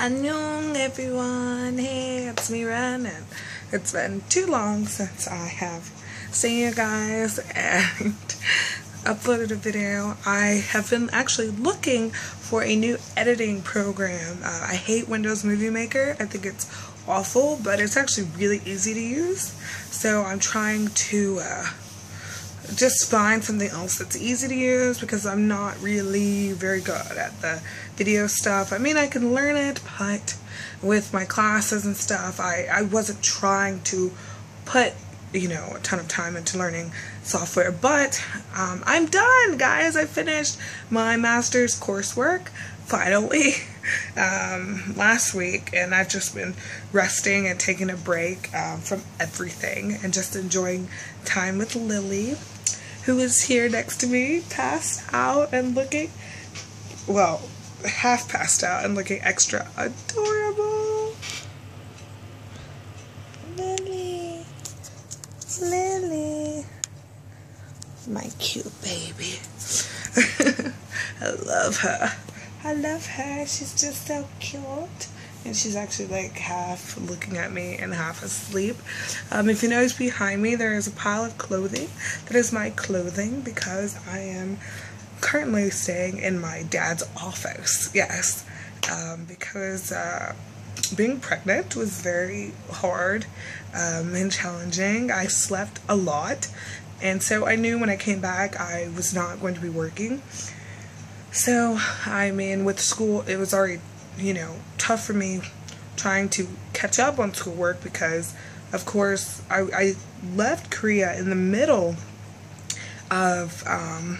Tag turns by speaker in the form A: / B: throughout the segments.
A: Annyeong everyone, hey, it's me Ren and it's been too long since I have seen you guys and uploaded a video. I have been actually looking for a new editing program. Uh, I hate Windows Movie Maker, I think it's awful, but it's actually really easy to use. So I'm trying to uh, just find something else that's easy to use because I'm not really very good at the video stuff. I mean, I can learn it, but with my classes and stuff, I, I wasn't trying to put, you know, a ton of time into learning software. But um, I'm done, guys. I finished my master's coursework finally um, last week, and I've just been resting and taking a break um, from everything and just enjoying time with Lily who is here next to me, passed out and looking, well, half passed out and looking extra adorable. Lily, Lily, my cute baby. I love her. I love her. She's just so cute and she's actually like half looking at me and half asleep. Um, if you notice behind me, there is a pile of clothing. That is my clothing because I am currently staying in my dad's office. Yes, um, because uh, being pregnant was very hard um, and challenging. I slept a lot, and so I knew when I came back I was not going to be working. So, I mean, with school, it was already you know, tough for me trying to catch up on schoolwork because, of course, I, I left Korea in the middle of, um,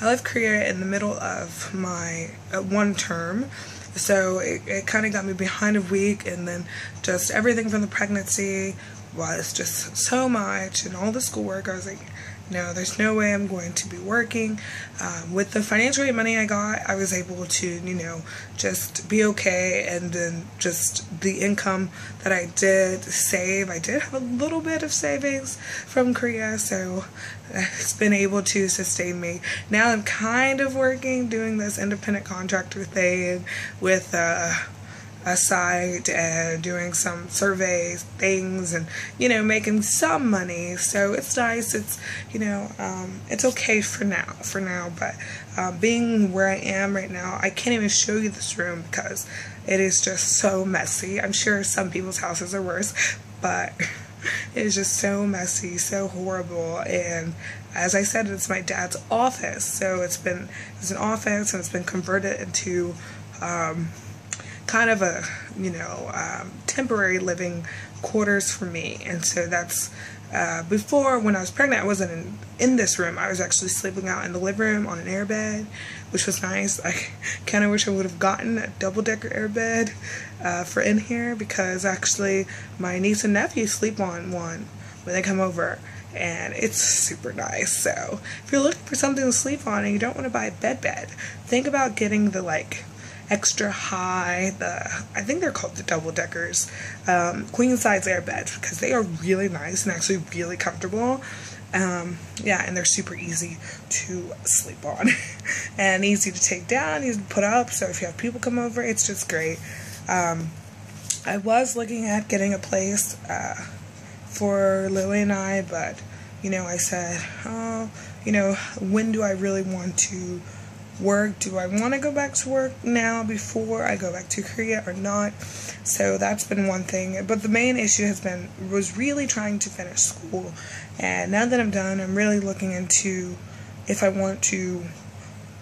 A: I left Korea in the middle of my uh, one term. So it, it kind of got me behind a week, and then just everything from the pregnancy was just so much, and all the schoolwork. I was like, no, there's no way I'm going to be working. Um, with the financial aid money I got, I was able to, you know, just be okay. And then just the income that I did save, I did have a little bit of savings from Korea, so it's been able to sustain me. Now I'm kind of working, doing this independent contractor thing with, uh, a site and doing some surveys things and you know making some money. So it's nice. It's you know um, it's okay for now for now. But uh, being where I am right now I can't even show you this room because it is just so messy. I'm sure some people's houses are worse but it's just so messy so horrible and as I said it's my dad's office so it's been it's an office and it's been converted into um, kind of a, you know, um, temporary living quarters for me. And so that's, uh, before when I was pregnant, I wasn't in, in this room. I was actually sleeping out in the living room on an airbed, which was nice. I kind of wish I would have gotten a double-decker airbed uh, for in here because actually my niece and nephew sleep on one when they come over and it's super nice. So if you're looking for something to sleep on and you don't want to buy a bed bed, think about getting the like extra high, the I think they're called the double deckers, um, queen size air beds because they are really nice and actually really comfortable. Um, yeah, and they're super easy to sleep on and easy to take down, easy to put up. So if you have people come over, it's just great. Um, I was looking at getting a place uh, for Lily and I, but you know, I said, oh, you know, when do I really want to work. Do I want to go back to work now before I go back to Korea or not? So that's been one thing. But the main issue has been was really trying to finish school. And now that I'm done, I'm really looking into if I want to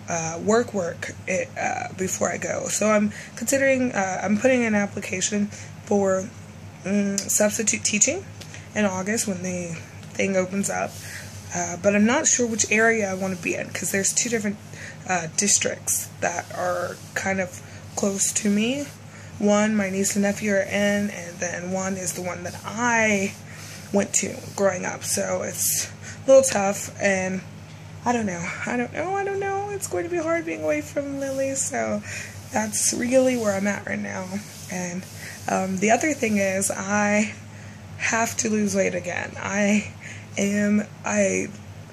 A: uh, work work it, uh, before I go. So I'm considering uh, I'm putting an application for um, substitute teaching in August when the thing opens up. Uh, but I'm not sure which area I want to be in because there's two different uh, districts that are kind of close to me. One, my niece and nephew are in, and then one is the one that I went to growing up. So it's a little tough, and I don't know. I don't know. I don't know. It's going to be hard being away from Lily, so that's really where I'm at right now. And um, the other thing is, I have to lose weight again. I am, I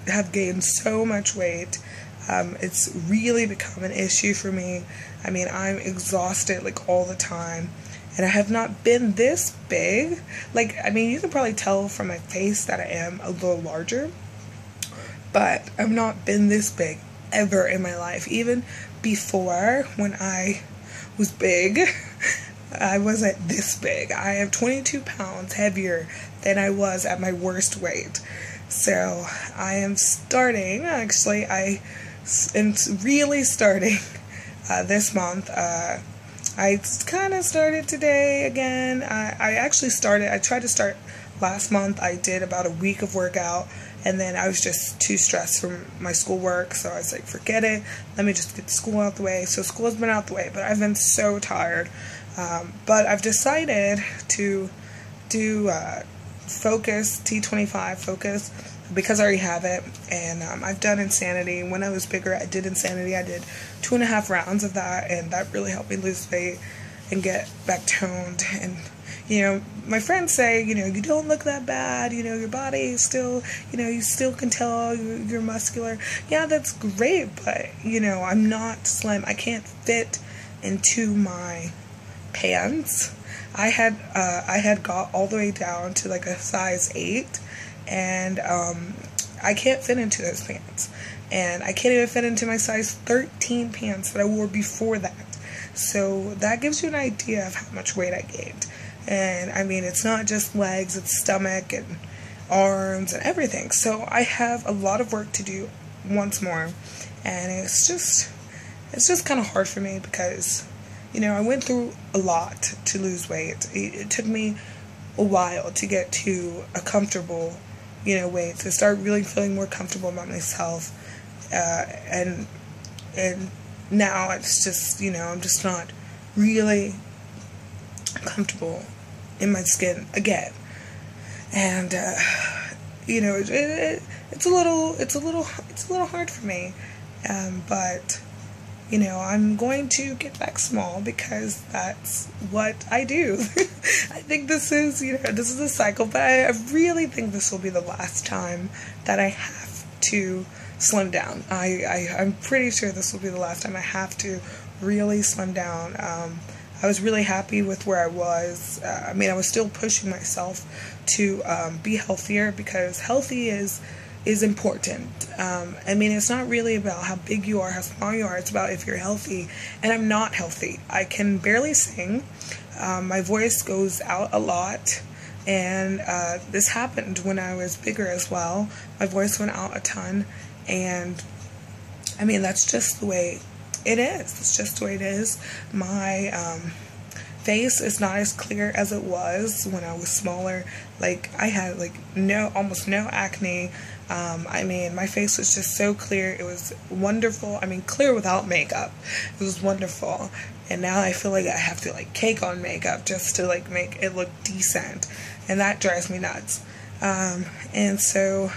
A: have gained so much weight um, it's really become an issue for me. I mean, I'm exhausted like all the time. And I have not been this big. Like, I mean, you can probably tell from my face that I am a little larger. But I've not been this big ever in my life. Even before, when I was big, I wasn't this big. I am 22 pounds heavier than I was at my worst weight. So I am starting, actually, I am really starting uh, this month. Uh, I kind of started today again. I, I actually started, I tried to start last month. I did about a week of workout and then I was just too stressed from my schoolwork. So I was like, forget it. Let me just get school out the way. So school's been out the way, but I've been so tired. Um, but I've decided to do uh, Focus, T25 Focus, because I already have it. And um, I've done Insanity. When I was bigger, I did Insanity. I did two and a half rounds of that, and that really helped me lose weight and get back toned. And, you know, my friends say, you know, you don't look that bad. You know, your body is still, you know, you still can tell you're, muscular. Yeah, that's great, but, you know, I'm not slim. I can't fit into my pants. I had uh, I had got all the way down to like a size eight, and um, I can't fit into those pants, and I can't even fit into my size thirteen pants that I wore before that. So that gives you an idea of how much weight I gained. And I mean, it's not just legs; it's stomach and arms and everything. So I have a lot of work to do once more, and it's just it's just kind of hard for me because you know, I went through a lot to lose weight. It, it took me a while to get to a comfortable, you know, weight to start really feeling more comfortable about myself. Uh, and and now it's just, you know, I'm just not really comfortable in my skin again. And uh, you know, it, it, it's a little, it's a little, it's a little hard for me. Um, but you know, I'm going to get back small because that's what I do. I think this is, you know, this is a cycle, but I, really think this will be the last time that I have to slim down. I, I, I'm pretty sure this will be the last time I have to really slim down. Um, I was really happy with where I was. Uh, I mean, I was still pushing myself to um, be healthier because healthy is is important. Um, I mean, it's not really about how big you are, how small you are. It's about if you're healthy. And I'm not healthy. I can barely sing. Um, my voice goes out a lot. And uh, this happened when I was bigger as well. My voice went out a ton. And I mean, that's just the way it is. It's just the way it is. My um, face is not as clear as it was when I was smaller. Like, I had like no, almost no acne. Um, I mean, my face was just so clear. It was wonderful. I mean, clear without makeup. It was wonderful. And now I feel like I have to like cake on makeup just to like make it look decent. And that drives me nuts. Um, and so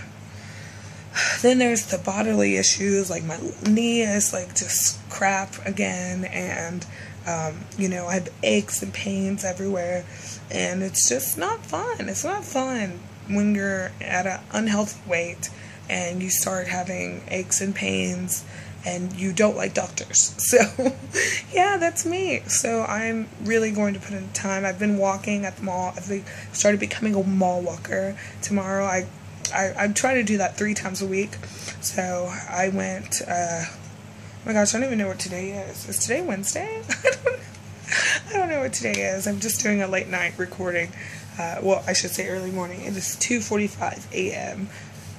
A: then there's the bodily issues like my knee is like just crap again and um, you know i have aches and pains everywhere and it's just not fun it's not fun when you're at an unhealthy weight and you start having aches and pains and you don't like doctors. So, yeah, that's me. So, I'm really going to put in time. I've been walking at the mall. I've started becoming a mall walker. Tomorrow, I, I, I'm trying to do that three times a week. So, I went, uh, oh my gosh, I don't even know what today is. Is today Wednesday? I don't know what today is. I'm just doing a late night recording uh, well, I should say early morning. It is 2:45 a.m.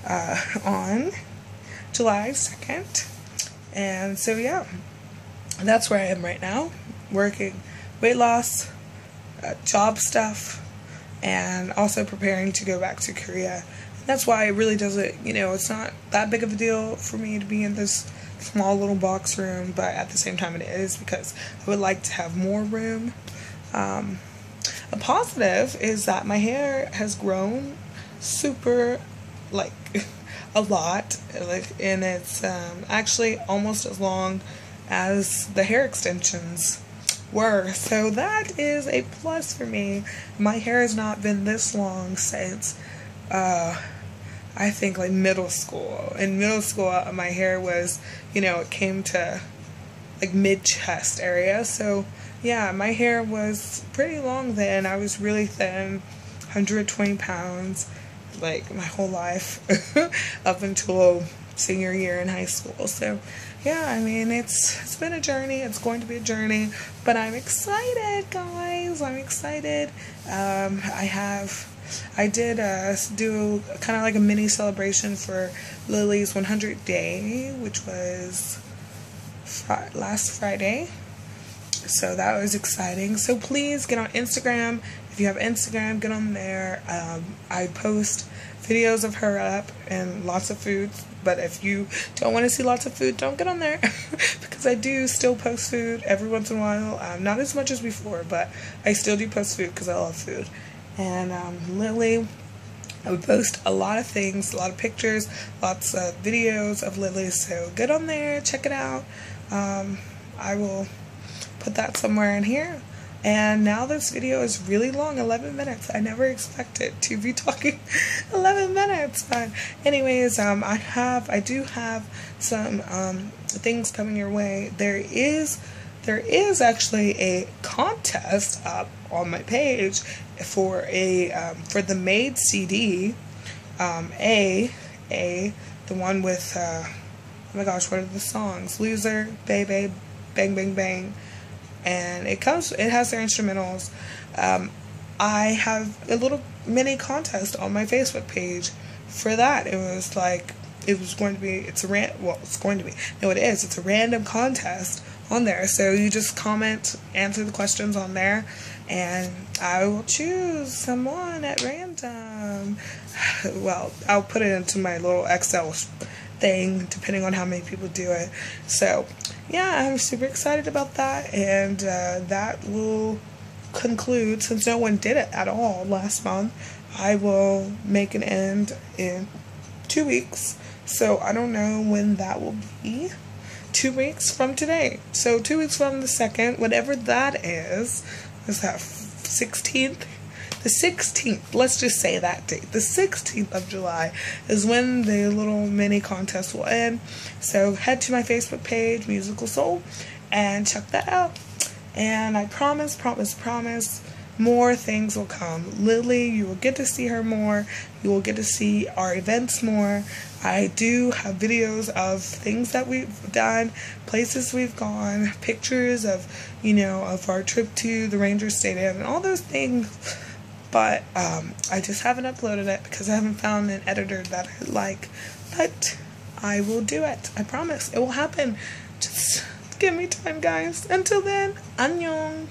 A: Uh, on July 2nd, and so yeah, that's where I am right now, working weight loss, uh, job stuff, and also preparing to go back to Korea. That's why it really doesn't, you know, it's not that big of a deal for me to be in this small little box room, but at the same time it is because I would like to have more room. Um, a positive is that my hair has grown super, like, a lot, like, and it's um, actually almost as long as the hair extensions were. So that is a plus for me. My hair has not been this long since, uh, I think like middle school. In middle school, my hair was, you know, it came to like mid chest area. So yeah, my hair was pretty long then. I was really thin, 120 pounds, like my whole life up until senior year in high school. So yeah, I mean it's it's been a journey. It's going to be a journey, but I'm excited, guys. I'm excited. Um, I have. I did uh, do kind of like a mini celebration for Lily's 100 day, which was fr- last Friday. So that was exciting. So please get on Instagram. If you have Instagram, get on there. Um, I post videos of her up and lots of food. But if you don't want to see lots of food, don't get on there because I do still post food every once in a while. Um, not as much as before, but I still do post food because I love food. And um, Lily, I would post a lot of things, a lot of pictures, lots of videos of Lily. So get on there, check it out. Um, I will put that somewhere in here. And now this video is really long, 11 minutes. I never expected to be talking 11 minutes. But anyways, um, I have, I do have some um, things coming your way. There is, there is actually a contest up on my page for a, um, for the Made CD, um, A, A, the one with, uh, oh my gosh, what are the songs? Loser, Bae Bae, Bang Bang Bang and it comes it has their instrumentals. Um, i have a little mini contest on my facebook page for that. It was like it was going to be it's a ran well it's going to be no it is. It's a random contest on there. So you just comment answer the questions on there and i will choose someone at random. Well i'll put it into my little excel thing depending on how many people do it so yeah, I'm super excited about that, and uh, that will conclude since no one did it at all last month. I will make an end in two weeks, so I don't know when that will be. Two weeks from today, so two weeks from the second, whatever that is. Is that 16th? The 16th, let's just say that date, the 16th of July is when the little mini contest will end. So head to my Facebook page, Musical Seoul, and check that out. And I promise, promise, promise, more things will come. Lily, you will get to see her more. You will get to see our events more. I do have videos of things that we've done, places we've gone, pictures of, you know, of our trip to the Ranger Stadium, and all those things but um, I just haven't uploaded it because I haven't found an editor that I like. But I will do it. I promise. It will happen. Just give me time, guys. Until then, annyeong.